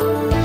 Bye.